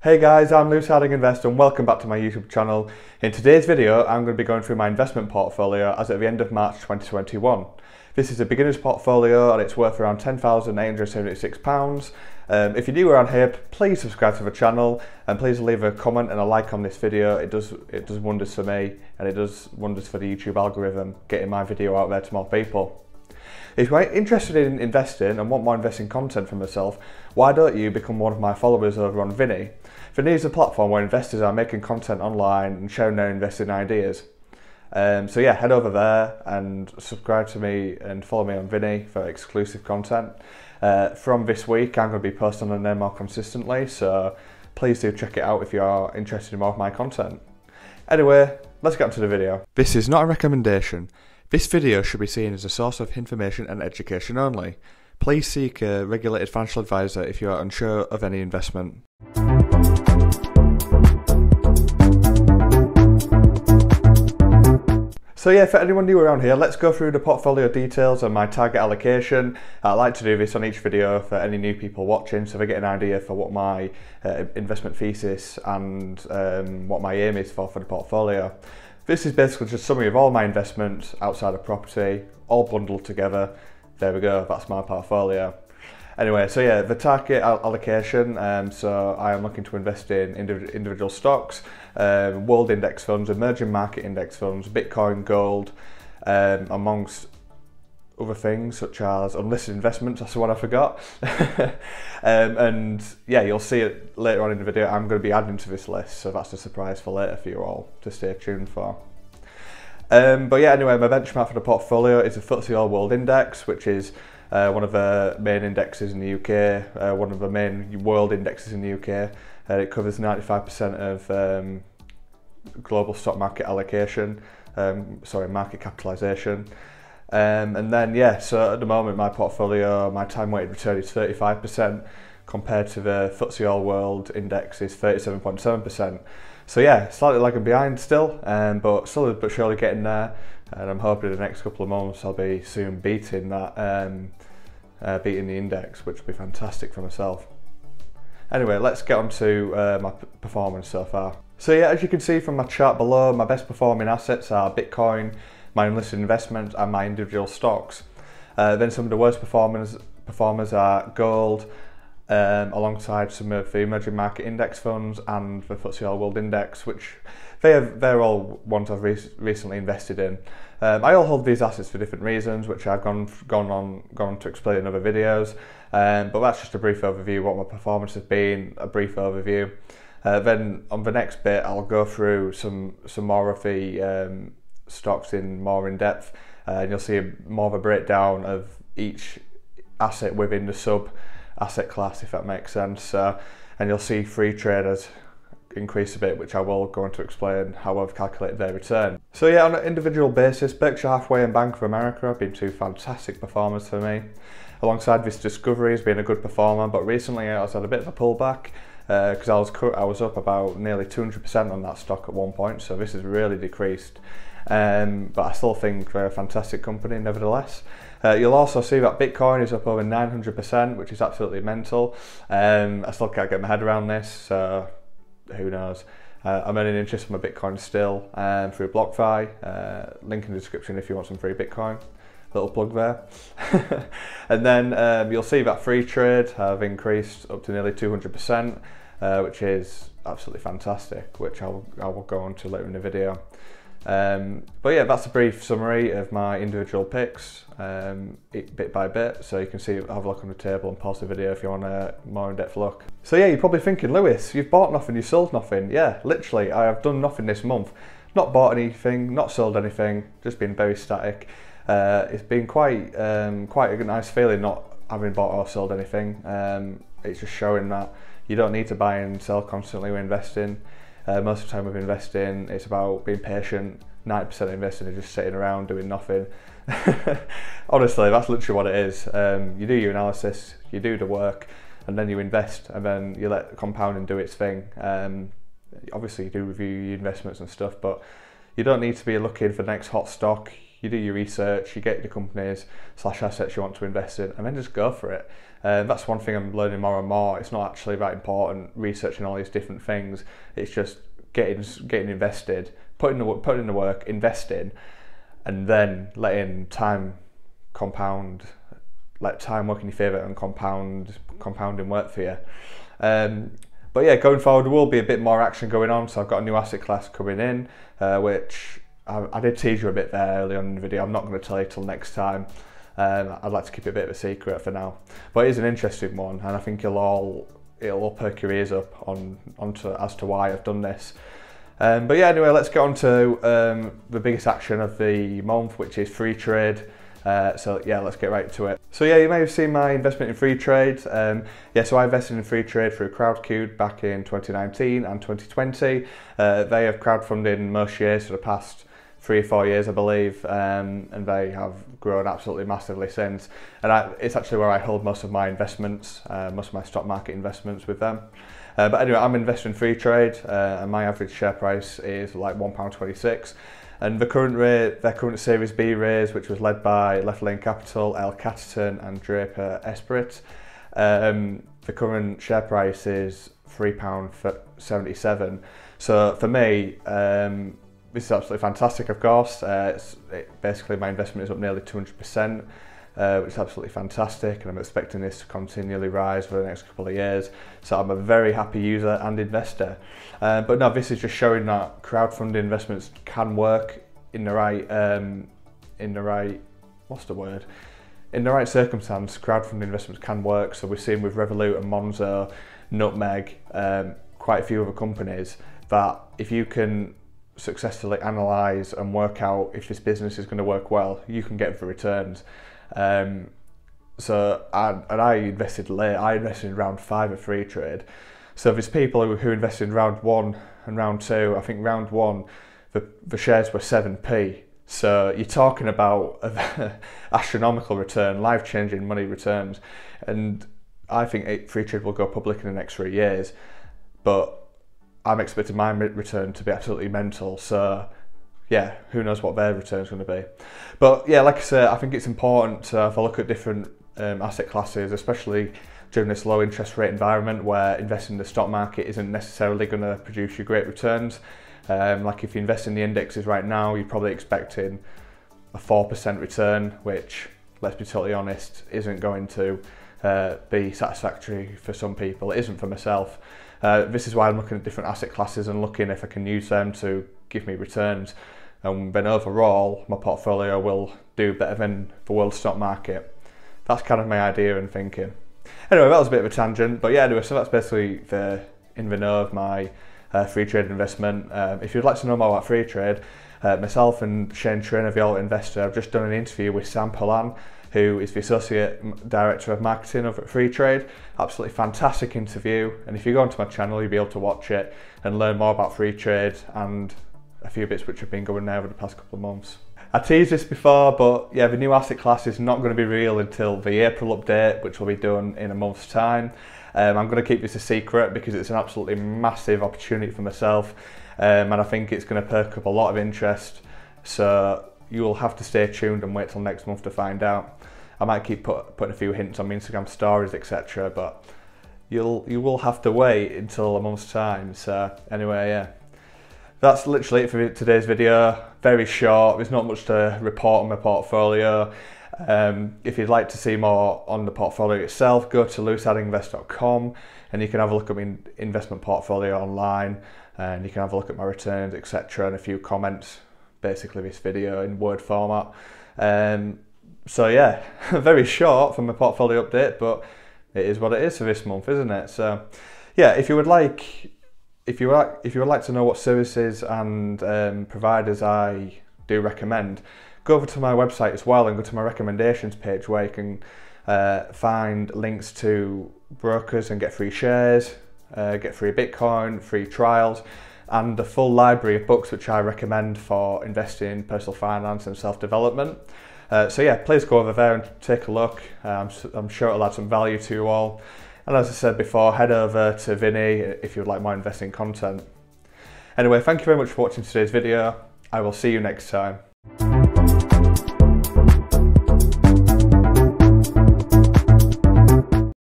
Hey guys, I'm Lewis Harding Investor and welcome back to my YouTube channel. In today's video, I'm going to be going through my investment portfolio as at the end of March 2021. This is a beginner's portfolio and it's worth around £10,876. Um, if you're new around here, please subscribe to the channel and please leave a comment and a like on this video. It does, it does wonders for me and it does wonders for the YouTube algorithm, getting my video out there to more people. If you're interested in investing and want more investing content from myself, why don't you become one of my followers over on Vinny? Vinny is a platform where investors are making content online and sharing their investing ideas. Um, so yeah, head over there and subscribe to me and follow me on Vinny for exclusive content. Uh, from this week, I'm going to be posting on there more consistently, so please do check it out if you are interested in more of my content. Anyway, let's get into the video. This is not a recommendation. This video should be seen as a source of information and education only. Please seek a regulated financial advisor if you are unsure of any investment. So yeah, for anyone new around here, let's go through the portfolio details and my target allocation. I like to do this on each video for any new people watching so they get an idea for what my uh, investment thesis and um, what my aim is for for the portfolio. This is basically just a summary of all my investments outside of property, all bundled together. There we go, that's my portfolio. Anyway, so yeah, the target allocation, um, so I am looking to invest in individual stocks, um, world index funds, emerging market index funds, Bitcoin, gold, um, amongst other things such as unlisted investments, that's the one I forgot. um, and yeah, you'll see it later on in the video. I'm going to be adding to this list, so that's a surprise for later for you all to stay tuned for. Um, but yeah, anyway, my benchmark for the portfolio is the FTSE All World Index, which is uh, one of the main indexes in the UK, uh, one of the main world indexes in the UK. Uh, it covers 95% of um, global stock market allocation, um, sorry, market capitalisation. Um, and then, yeah, so at the moment, my portfolio, my time weighted return is 35% compared to the FTSE All World Index is 37.7%. So yeah, slightly lagging behind still, um, but slowly but surely getting there. And I'm hoping in the next couple of months I'll be soon beating that, um, uh, beating the index, which will be fantastic for myself. Anyway, let's get on to uh, my performance so far. So yeah, as you can see from my chart below, my best performing assets are Bitcoin, my unlisted investments and my individual stocks. Uh, then some of the worst performers, performers are gold, um, alongside some of the emerging market index funds and the FTSE All World Index, which they have, they're all ones I've re recently invested in. Um, I all hold these assets for different reasons, which I've gone gone on gone to explain in other videos. Um, but that's just a brief overview of what my performance has been, a brief overview. Uh, then on the next bit, I'll go through some some more of the um, stocks in more in depth, uh, and you'll see more of a breakdown of each asset within the sub asset class, if that makes sense. Uh, and you'll see free traders increase a bit, which I will go on to explain how I've calculated their return. So yeah, on an individual basis, Berkshire Hathaway and Bank of America have been two fantastic performers for me. Alongside this Discovery has been a good performer, but recently I was had a bit of a pullback because uh, I was I was up about nearly 200% on that stock at one point, so this has really decreased. Um, but I still think they're a fantastic company nevertheless. Uh, you'll also see that Bitcoin is up over 900%, which is absolutely mental. Um, I still can't get my head around this, so who knows. Uh, I'm earning interest from my Bitcoin still um, through BlockFi. Uh, link in the description if you want some free Bitcoin. Little plug there. and then um, you'll see that Freetrade have increased up to nearly 200%, uh, which is absolutely fantastic, which I'll, I will go on to later in the video. Um, but yeah, that's a brief summary of my individual picks, um, bit by bit. So you can see, have a look on the table and pause the video if you want a more in-depth look. So yeah, you're probably thinking, Lewis, you've bought nothing, you sold nothing. Yeah, literally, I have done nothing this month. Not bought anything, not sold anything, just been very static. Uh, it's been quite, um, quite a nice feeling not having bought or sold anything. Um, it's just showing that you don't need to buy and sell constantly when investing. Uh, most of the time with investing, it's about being patient. 90% of investing is just sitting around doing nothing. Honestly, that's literally what it is. Um, you do your analysis, you do the work, and then you invest, and then you let compounding do its thing. Um, obviously, you do review your investments and stuff, but you don't need to be looking for the next hot stock. you do your research, you get the companies slash assets you want to invest in, and then just go for it. Uh, that's one thing I'm learning more and more. It's not actually that important researching all these different things. It's just getting getting invested, putting the putting in the work, investing, and then letting time compound, let time work in your favour and compound compounding work for you. Um, but yeah, going forward, there will be a bit more action going on. So I've got a new asset class coming in, uh, which I, I, did tease you a bit there early on in the video. I'm not going to tell you till next time. Um, I'd like to keep it a bit of a secret for now, but it is an interesting one, and I think you'll all it'll perk your ears up on onto as to why I've done this. Um, but yeah, anyway, let's get on to um, the biggest action of the month, which is Freetrade. Uh, so yeah, let's get right to it. So yeah, you may have seen my investment in Freetrade. Um, yeah, so I invested in Freetrade through Crowdcube back in 2019 and 2020. Uh, they have crowdfunded most years for the past three or four years, I believe, um, and they have grown absolutely massively since. And I, it's actually where I hold most of my investments, uh, most of my stock market investments with them. Uh, but anyway, I'm investing in Freetrade, uh, and my average share price is like £1.26. And the current rate, their current Series B raise, which was led by Left Lane Capital, L Catterton, and Draper Esprit, um, the current share price is £3.77. So for me, um, this is absolutely fantastic, of course. Uh, it, basically, my investment is up nearly 200%, uh, which is absolutely fantastic, and I'm expecting this to continually rise for the next couple of years. So I'm a very happy user and investor. Uh, but now this is just showing that crowdfunding investments can work in the right, um, in the right, what's the word? In the right circumstance, crowdfunding investments can work. So we're seeing with Revolut and Monzo, Nutmeg, um, quite a few other companies that if you can successfully analyze and work out if this business is going to work well, you can get the returns. Um, so I, and I invested late. I invested in round five of Freetrade. So there's people who, who invested in round one and round two. I think round one, the, the shares were 7p. So you're talking about astronomical return, life-changing money returns, and I think Freetrade will go public in the next three years. But I'm expecting my return to be absolutely mental. So yeah, who knows what their return is going to be. But yeah, like I said, I think it's important to have a look at different um, asset classes, especially during this low interest rate environment where investing in the stock market isn't necessarily going to produce you great returns. Um, like if you invest in the indexes right now, you're probably expecting a 4% return, which, let's be totally honest, isn't going to uh, be satisfactory for some people. It isn't for myself. Uh, this is why I'm looking at different asset classes and looking if I can use them to give me returns. And then overall, my portfolio will do better than the world stock market. That's kind of my idea and thinking. Anyway, that was a bit of a tangent, but yeah, anyway, so that's basically the in the know of my uh, Freetrade investment. Um, if you'd like to know more about Freetrade, uh, myself and Shane Trainer, the Investor, have just done an interview with Sam Polan, who is the Associate Director of Marketing over at Freetrade. Absolutely fantastic interview. And if you go onto my channel, you'll be able to watch it and learn more about Freetrade and a few bits which have been going there over the past couple of months. I teased this before, but yeah, the new asset class is not going to be real until the April update, which will be done in a month's time. Um, I'm going to keep this a secret because it's an absolutely massive opportunity for myself, um, and I think it's going to perk up a lot of interest. So you will have to stay tuned and wait till next month to find out. I might keep put, putting a few hints on my Instagram stories, etc. But you'll you will have to wait until a month's time. So anyway, yeah, that's literally it for today's video. Very short. There's not much to report on my portfolio. Um, if you'd like to see more on the portfolio itself, go to lewishardinginvest.com and you can have a look at my investment portfolio online and you can have a look at my returns, etc. and a few comments basically this video in Word format. Um, so yeah, very short from a portfolio update, but it is what it is for this month, isn't it? So yeah, if you would like, if you like, if you would like to know what services and um, providers I do recommend, go over to my website as well and go to my recommendations page where you can uh, find links to brokers and get free shares, uh, get free Bitcoin, free trials, and a full library of books which I recommend for investing in personal finance and self-development. Uh, so yeah, please go over there and take a look. Um, I'm sure it'll add some value to you all. And as I said before, head over to Vinny if you would like more investing content. Anyway, thank you very much for watching today's video. I will see you next time.